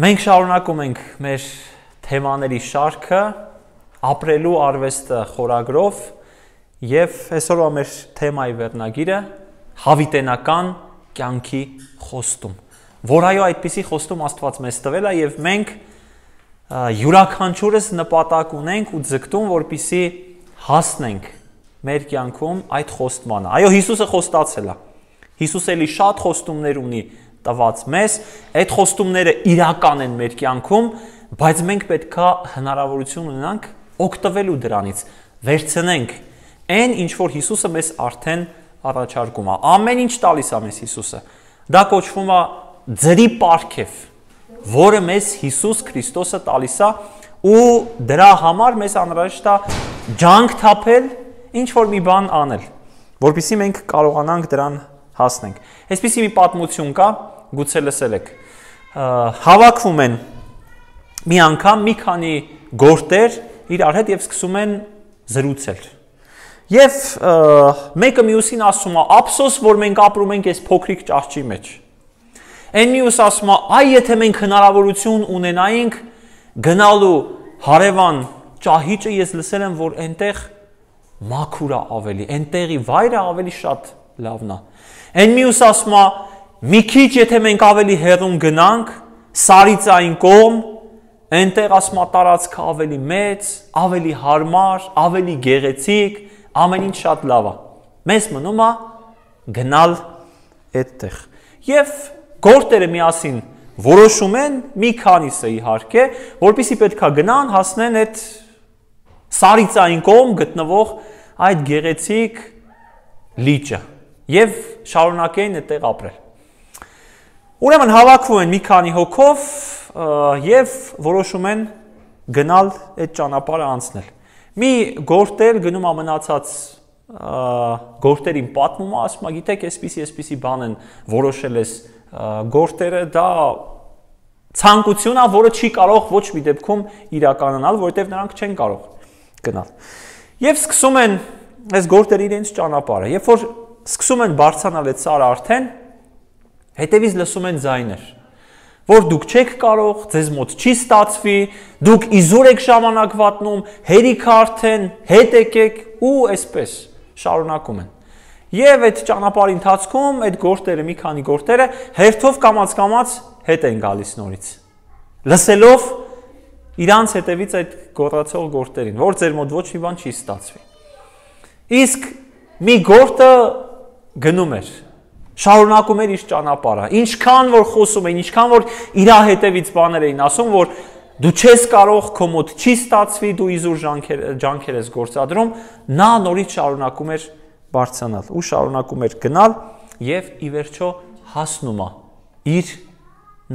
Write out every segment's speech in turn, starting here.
Մենք շարունակում ենք մեր թեմաների շարքը ապրելու արվեստը խորագրով եւ այսօրվա մեր թեմայի վերնագիրը հավիտենական կյանքի խոստում։ Որ այո այդպիսի խոստում Աստված մեզ տվել է եւ մենք յուրաքանչյուրս նպատակ ունենք ու ձգտում, որպիսի հասնենք մեր կյանքում այդ խոստմանը։ Այո, Հիսուսը խոստացել է։ Հիսուսը էլի շատ խոստումներ ունի տված մեզ, այդ խոստումները իրական են մեր կյանքում, բայց մենք պետքա հնարավորություն ունենանք օգտվելու դրանից, վերցնենք այն ինչ որ Հիսուսը մեզ արդեն առաջարկում է։ Ամեն ինչ տալիս է մեզ Հիսուսը։ Դա կոչվում է ձրի պարգև, որը մեզ Հիսուս Քրիստոսը տալիս է ու դրա համար մեզ անհրաժեշտ է ջանք թափել, ինչ որ մի բան անել, որpիսի մենք կարողանանք դրան հասնենք։ Այսպեսի մի պատմություն կա, գուցե լսել եք։ Հավաքվում են մի անգամ մի քանի գործեր իրար հետ եւ սկսում են զրուցել։ Եվ մեկը մյուսին ասում է. «Ափսոս, որ մենք ապրում ենք այս փոքրիկ ճահճի մեջ»։ Այն մյուս ասում է. «Այ եթե մենք հնարավորություն ունենայինք գնալու հարևան ճահիճը, ես լսել եմ, որ այնտեղ մաքուր է ավելի, այնտեղի վայրը ավելի շատ լավն է»։ Այն մյուս ասում է. «Մի քիչ եթե մենք ավելի հեռուն գնանք, Սարիցային կողմ, այնտեղ ասում է տարածքը ավելի մեծ, ավելի հարմար, ավելի գեղեցիկ, ամեն ինչ շատ լավ է։ Մեզ մնում է գնալ այդտեղ։ Եվ գործերը միասին որոշում են մի քանիսը իհարկե, որpիսի պետքա գնան, հասնեն այդ Սարիցային կողմ գտնվող այդ գեղեցիկ լիճը եւ շարունակեին այդտեղ ապրել։ Ուրեմն հավաքվում են մի քանի հոգով եւ որոշում են գնալ այդ ճանապարհը անցնել։ Մի գործեր գնում է մնացած գործերին պատմում է, ասում է, գիտեք, այսպիսի, այսպիսի բան են որոշել ես գործերը, դա ցանկություն է, որը չի կարող ոչ մի դեպքում իրականանալ, որովհետև նրանք չեն կարող գնալ։ Եվ սկսում են այս գործերը իրենց ճանապարհը։ Երբ որ սկսում են բարձրանալ այդ սարը արդեն, հետևից լսում են ձայներ որ դուք չեք կարող, ձեզ մոտ չի ստացվի, դուք իզուր եք ժամանակ վատնում, հերիք արդեն, հետ եկեք ու այսպես շարունակում են։ Եվ այդ ճանապարհի ընթացքում այդ գործերը, մի քանի գործերը հերթով կամած-կամած հետ են գալիս նորից։ Լսելով իրանց հետևից այդ գոռացող գործերին, որ ձեր մոտ ոչ մի բան չի ստացվի։ Իսկ մի գործը գնում էր շարունակում էր իր ճանապարհը։ Ինչքան որ խոսում էին, ինչքան որ իր հետևից բաներ էին ասում, որ դու չես կարող քո մոտ չի ստացվի, դու իզուր ջանքեր ջանքեր ես գործադրում, նա նորից շարունակում էր բարձրանալ ու շարունակում էր գնալ եւ ի վերջո հասնում է իր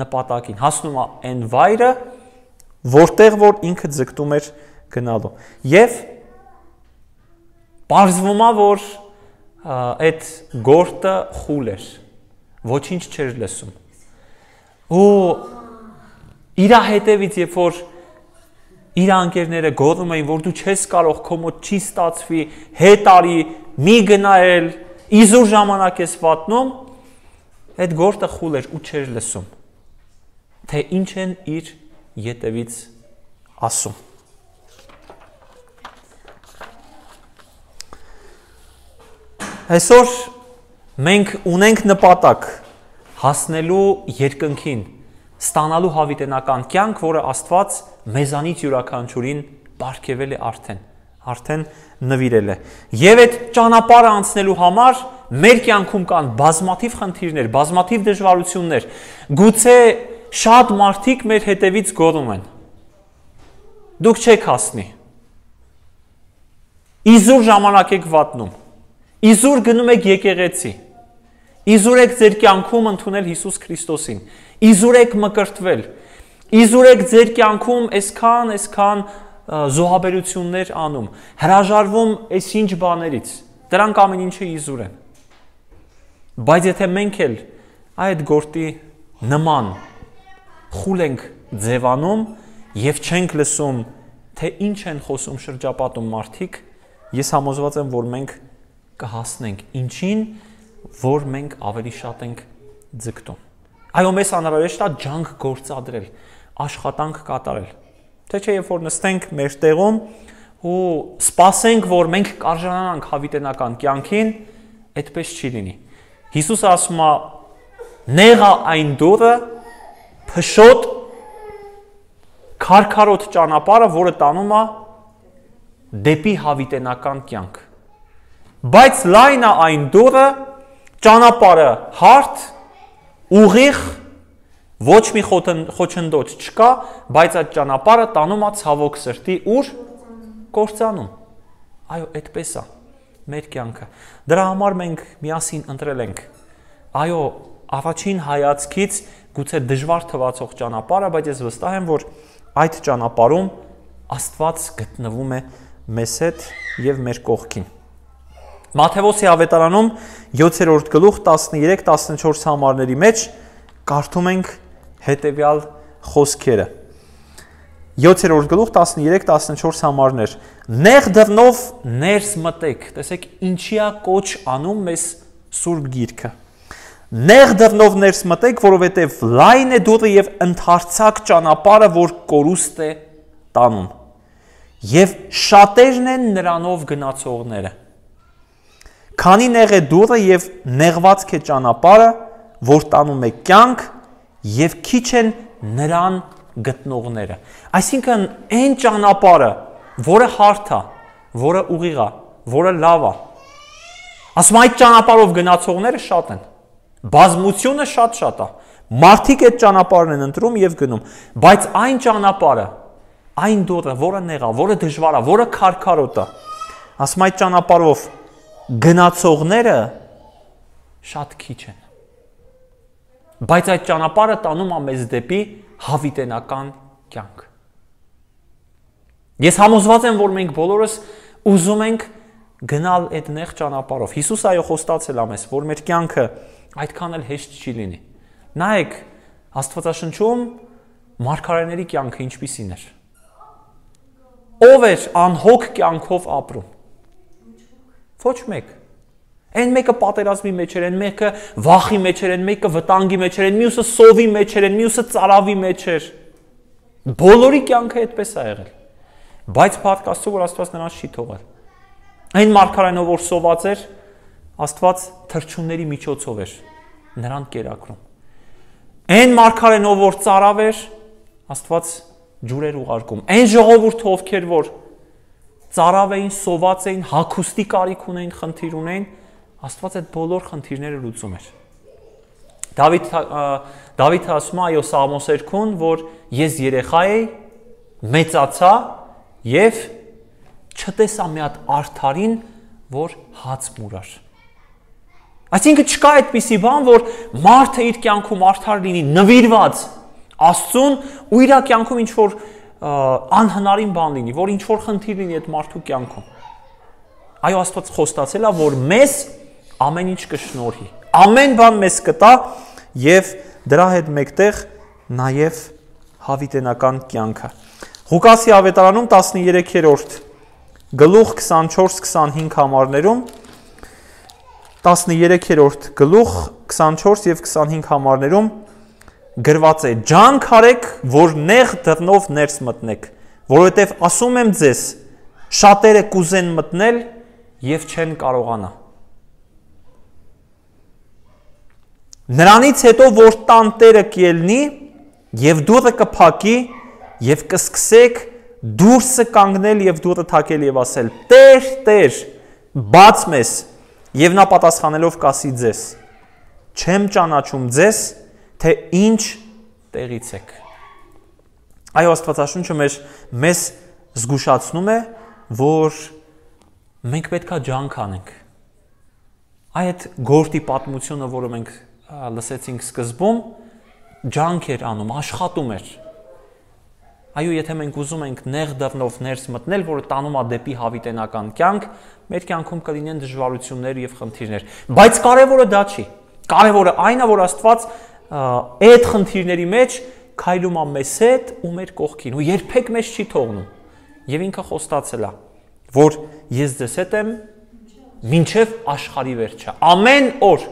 նպատակին, հասնում է այն վայրը, որտեղ որ ինքը ձգտում էր գնալու։ Եվ Պարզվում է, որ այդ գործը խուլ էր։ Ոչինչ չէր լսում։ Ու իր հետևից երբ որ իր անկերները գոռում էին, որ դու չես կարող, քո մոտ չի ստացվի, հետ արի, մի գնայել, իզուր ժամանակ ես վատնում, այդ գործը խուլ էր ու չէր լսում։ Թե ինչ են իր յետևից ասում։ Այսօր մենք ունենք նպատակ հասնելու երկնքին, ստանալու հավիտենական կյանք, որը Աստված մեզանից յուրաքանչյուրին ապարգևել է արդեն, արդեն նվիրել է։ Եվ այդ ճանապարհը անցնելու համար մեր կյանքում կան բազմաթիվ խնդիրներ, բազմաթիվ դժվարություններ։ Գուցե շատ մարդիկ մեր հետևից գոռում են. Դուք չեք հասնի։ Իզուր ժամանակ եք վատնում Իզուր գնում եք եկեղեցի։ Իզուր եք ձեր կյանքում ընդունել Հիսուս Քրիստոսին։ Իզուր եք մկրտվել։ Իզուր եք ձեր կյանքում այսքան, այսքան զոհաբերություններ անում, հրաժարվում այս ինչ բաներից։ Դրանք ամեն ինչը իզուր են։ Բայց եթե մենք էլ այդ գործի նման խուլ ենք ձևանում եւ չենք լսում, թե ինչ են խոսում շրջապատում մարդիկ, ես համոզված եմ, որ մենք կհասնենք ինչին, որ մենք ավելի շատ ենք ձգտում։ Այո, մեզ անհրաժեշտ է ջանք գործադրել, աշխատանք կատարել։ Թե չէ, երբ որ նստենք մեր տեղում ու սպասենք, որ մենք կարժանանանք հավիտենական կյանքին, այդպես չի լինի։ Հիսուսը ասում է. «Նեղա այն դուրը, փշոտ քարքարոտ ճանապարհը, որը տանում է դեպի հավիտենական կյանք»։ Բայց լայն է այն դուրը, ճանապարհը հարթ, ուղիղ, ոչ մի խոչընդոտ չկա, բայց այդ ճանապարհը տանում է ցավոք սրտի ուր կործանում։ Այո, այդպես է մեր կյանքը։ Դրա համար մենք միասին ընտրել ենք։ Այո, առաջին հայացքից գուցե դժվար թվացող ճանապարհը, բայց ես վստահ եմ, որ այդ ճանապարհում Աստված գտնվում է մեզ հետ եւ մեր կողքին։ Մաթեոսի ավետարանում 7-րդ գլուխ 13-14 համարների մեջ կարդում ենք հետևյալ խոսքերը։ 7-րդ գլուխ 13-14 համարներ։ Նեղ դռնով ներս մտեք։ Տեսեք ինչիա կոչ անում մեզ Սուրբ Գիրքը։ Նեղ դռնով ներս մտեք, որովհետև լայն է դուռը եւ ընդհարցակ ճանապարհը, որ կորուստ է տանում։ Եվ շատերն են նրանով գնացողները Քանի նեղ է դուռը եւ նեղվածք է ճանապարհը, որ տանում է կյանք եւ քիչ են նրան գտնողները։ Այսինքն այն ճանապարհը, որը հարթ է, որը ուղիղ է, որը լավ է։ Ասում այդ ճանապարհով գնացողները շատ են։ Բազմությունը շատ-շատ է։ Մարդիկ այդ ճանապարհն են ընտրում եւ գնում, բայց այն ճանապարհը, այն դուռը, որը նեղ է, որը դժվար է, որը քարքարոտ է, ասում այդ ճանապարհով գնացողները շատ քիչ են։ Բայց այդ ճանապարհը տանում է մեզ դեպի հավիտենական կյանք։ Ես համոզված եմ, որ մենք բոլորս ուզում ենք գնալ այդ նեղ ճանապարհով։ Հիսուս այո խոստացել է մեզ, որ մեր կյանքը այդքան էլ հեշտ չի լինի։ Նայեք, Աստվածաշնչում մարգարեների կյանքը ինչպիսին էր։ Ով էր անհոգ կյանքով ապրում Ոչ մեկ։ Այն մեկը պատերազմի մեջ էր, այն մեկը վախի մեջ էր, այն մեկը վտանգի մեջ էր, այն մյուսը սովի մեջ էր, այն մյուսը ծարավի մեջ էր։ Բոլորի կյանքը այդպես է եղել։ Բայց Աստծո, որ Աստված նրանց չի թողել։ Այն մարգարենով որ սոված էր, Աստված թրջունների միջոցով էր նրան կերակրում։ Այն մարգարենով որ ծարավ էր, Աստված ջուրեր ուղարկում։ Այն ժողովուրդը ովքեր որ ծարավ էին, սոված էին, հակոստի կարիք ունեին, խնդիր ունեին, Աստված այդ բոլոր խնդիրները լուծում էր։ Դավիթ Դավիթը ասում է այո Սաղմոս 2-ում, որ ես երեխա էի, մեծացա եւ չտեսա մի հատ արթարին, որ հաց մուրար։ Այսինքն չկա այդպիսի բան, որ մարդը իր կյանքում արթար լինի, նվիրված Աստծուն ու իր կյանքում ինչ որ անհնարին բան լինի, որ ինչ որ խնդիր լինի այդ մարդու կյանքում։ Այո, Աստված խոստացել է, որ մեզ ամեն ինչ կշնորհի։ Ամեն բան մեզ կտա եւ դրա հետ մեկտեղ նաեւ հավիտենական կյանքը։ Ղուկասի ավետարանում 13-րդ գլուխ 24-25 համարներում 13-րդ գլուխ 24 եւ 25 համարներում գրված է. «Ջանք արեք, որ նեղ դռնով ներս մտնեք, որովհետև ասում եմ ձեզ, շատերը կուզեն մտնել եւ չեն կարողանա»։ Նրանից հետո որ տան տերը կելնի եւ դուռը կփակի եւ կսկսեք դուրսը կանգնել եւ դուռը թակել եւ ասել. Տեր, Տեր, բաց մեզ։ Եվ նա պատասխանելով կասի ձեզ. Չեմ ճանաչում ձեզ, թե ինչ տեղից եք։ Այո, Աստվածաշունչը մեր մեզ զգուշացնում է, որ մենք պետքա ջանք անենք։ Այդ գործի պատմությունը, որը մենք լսեցինք սկզբում, ջանք էր անում, աշխատում էր։ Այո, եթե մենք ուզում ենք նեղ դռնով ներս մտնել, որը տանում է դեպի հավիտենական կյանք, մեր կյանքում կլինեն դժվարություններ եւ խնդիրներ, բայց կարևորը դա չի։ Կարևորը այն է, որ Աստված այդ խնդիրների մեջ քայլում է մեզ հետ ու մեր կողքին ու երբեք մեզ չի թողնում։ Եվ ինքը խոստացել է, որ ես ձեզ հետ եմ մինչև աշխարի վերջը։ Ամեն օր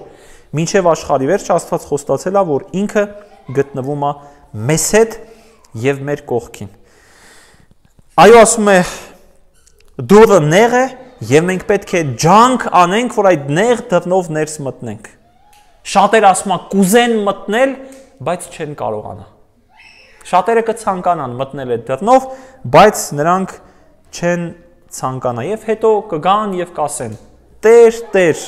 Մինչև աշխարհի վերջ Աստված խոստացել է, որ ինքը գտնվում է մեզ հետ եւ մեր կողքին։ Այո, ասում է դուրը նեղ է եւ մենք պետք է ջանք անենք, որ այդ նեղ դռնով ներս մտնենք։ Շատեր ասում են կուզեն մտնել, բայց չեն կարողանա։ Շատերը կցանկանան մտնել այդ դռնով, բայց նրանք չեն ցանկանա եւ հետո կգան եւ կասեն. Տեր, Տեր,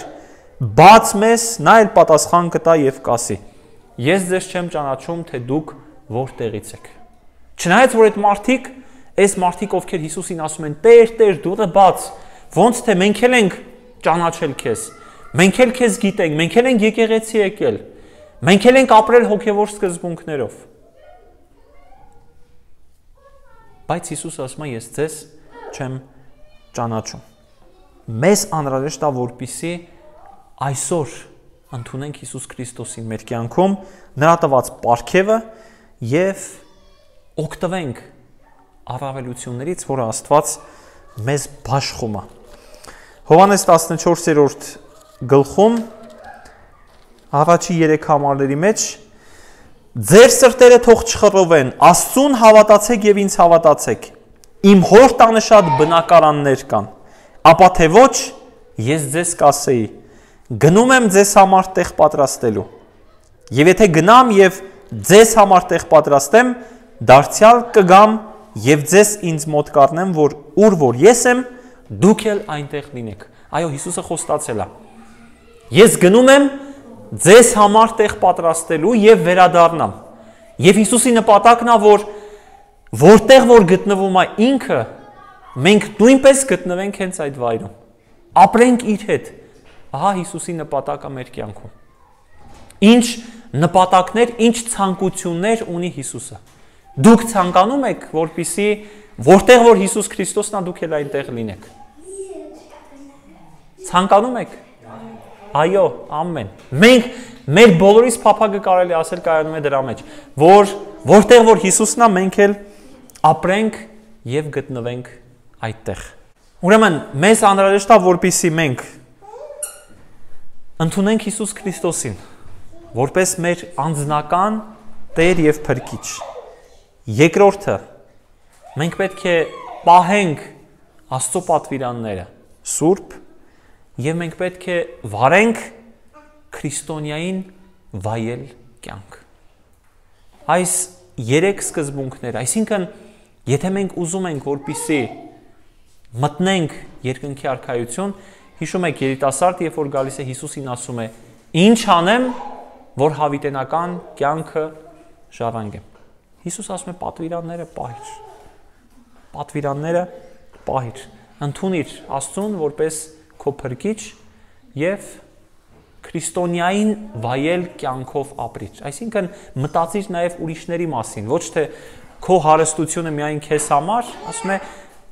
բաց մեզ, նա էլ պատասխան կտա եւ կասի. Ես ձեզ չեմ ճանաչում, թե դուք որտեղից եք։ Չնայած որ այդ մարդիկ, այս մարդիկ ովքեր Հիսուսին ասում են. Տեր, Տեր, դուռը բաց, ոնց թե մենք էլ ենք ճանաչել քեզ։ Մենք էլ քեզ գիտենք, մենք էլ ենք եկեղեցի եկել։ Մենք էլ ենք ապրել հոգևոր սկզբունքներով։ Բայց Հիսուսը ասում է ես ձեզ չեմ ճանաչում։ Մեզ անհրաժեշտ է որպիսի այսօր ընդունենք Հիսուս Քրիստոսին մեր կյանքում, նրա տված ապարքևը եւ օգտվենք առավելություններից, որը Աստված մեզ բաշխում է։ Հովանես 14-րդ գլխում առաջի 3 համարների մեջ Ձեր սրտերը թող չխռովեն, Աստծուն հավատացեք եւ ինձ հավատացեք։ Իմ հոր տանը շատ բնակարաններ կան, ապա թե ոչ, ես ձեզ կասեի, գնում եմ ձեզ համար տեղ պատրաստելու։ Եվ եթե գնամ եւ ձեզ համար տեղ պատրաստեմ, դարձյալ կգամ եւ ձեզ ինձ մոտ կառնեմ, որ ուր որ ես եմ, դուք էլ այնտեղ լինեք։ Այո, Հիսուսը խոստացել է։ Ես գնում եմ ձեզ համար տեղ պատրաստելու եւ վերադառնամ։ Եվ Հիսուսի նպատակն է, որ որտեղ որ գտնվում է ինքը, մենք նույնպես գտնվենք հենց այդ վայրում։ Ապրենք իր հետ։ Ահա Հիսուսի նպատակը մեր կյանքում։ Ինչ նպատակներ, ինչ ցանկություններ ունի Հիսուսը։ Դուք ցանկանում եք, որpիսի որտեղ որ Հիսուս Քրիստոսն է, դուք էլ այնտեղ լինեք։ Ցանկանում եք Այո, ամեն։ Մենք մեր բոլորիս փափագը կարելի ասել կայանում է դրա մեջ, որ որտեղ որ Հիսուսն է, մենք էլ ապրենք եւ գտնվենք այդտեղ։ Ուրեմն մեզ անհրաժեշտ է որպիսի մենք ընդունենք Հիսուս Քրիստոսին որպես մեր անձնական Տեր եւ Փրկիչ։ Երկրորդը մենք պետք է պահենք Աստծո պատվիրանները. Սուրբ եւ մենք պետք է վարենք քրիստոնյային վայել կյանք։ Այս երեք սկզբունքներ, այսինքն եթե մենք ուզում ենք որպիսի մտնենք երկնքի արքայություն, հիշում եք երիտասարդ, երբ որ գալիս է Հիսուսին ասում է. «Ինչ անեմ, որ հավիտենական կյանքը ժառանգեմ»։ Հիսուս ասում է պատվիրանները պահիր։ Պատվիրանները պահիր։ Ընթունիր Աստծուն որպես քո փրկիչ եւ քրիստոնյային վայել կյանքով ապրիչ։ Այսինքն մտածիր նաև ուրիշների մասին, ոչ թե քո հարստությունը միայն քեզ համար, ասում է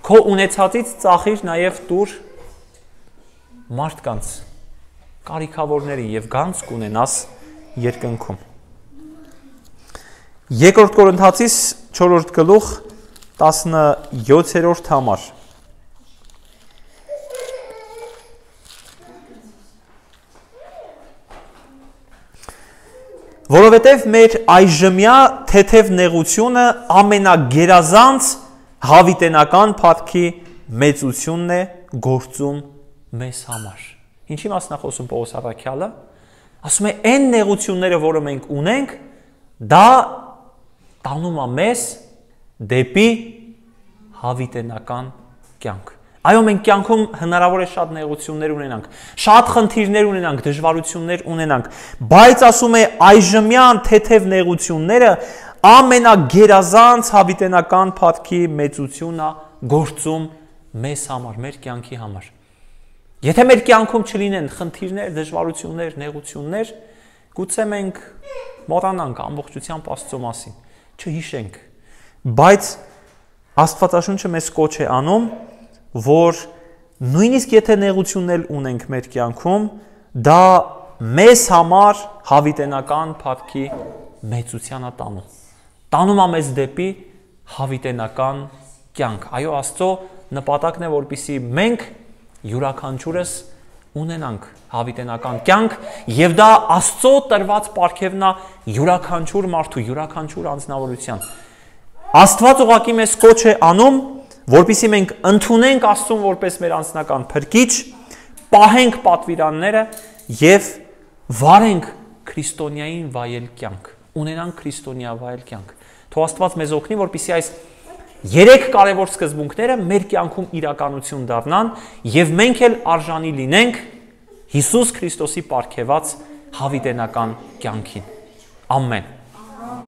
քո ունեցածից ծախիր նաև դուր մարդկանց կարիքավորներին եւ գանց կունենաս երկնքում։ Երկրորդ Կորինթացիս 4-րդ գլուխ 17-րդ համար Որովհետև մեր այժմյա թեթև նեղությունը ամենագերազանց հավիտենական փառքի մեծությունն է գործում մեզ համար։ Ինչի մասն է խոսում Պողոս Արաքյալը։ Ասում է այն նեղությունները, որը մենք ունենք, դա տանում է մեզ դեպի հավիտենական կյանք։ Այո, մենք կյանքում հնարավոր է շատ նեղություններ ունենանք, շատ խնդիրներ ունենանք, դժվարություններ ունենանք, բայց ասում է այժմյան թեթև նեղությունները ամենագերազանց հավիտենական փառքի մեծությունն է գործում մեզ համար, մեր կյանքի համար։ Եթե մեր կյանքում չլինեն խնդիրներ, դժվարություններ, նեղություններ, գուցե մենք մոռանանք ամբողջությամբ Աստծո մասին, չհիշենք։ Բայց Աստվածաշունչը մեզ կոչ է անում որ նույնիսկ եթե նեղություններ ունենք մեր կյանքում, դա մեզ համար հավիտենական փառքի մեծությանը տանում։ Տանում է մեզ դեպի հավիտենական կյանք։ Այո, Աստծո նպատակն է, որպիսի մենք յուրաքանչյուրս ունենանք հավիտենական կյանք եւ դա Աստծո տրված ապարքևն է յուրաքանչյուր մարդու յուրաքանչյուր անձնավորության Աստված ուղակի մեզ կոչ է անում որpիսի մենք ընդունենք Աստծուն որպես մեր անձնական փրկիչ պահենք պատվիրանները եւ վարենք քրիստոնյային վայել կյանք ունենանք քրիստոնյա վայել կյանք թող Աստված մեզ օգնի որpիսի այս երեք կարևոր սկզբունքները մեր կյանքում իրականություն դառնան եւ մենք էլ արժանի լինենք Հիսուս Քրիստոսի ապարքեված հավիտենական կյանքին։ Ամեն։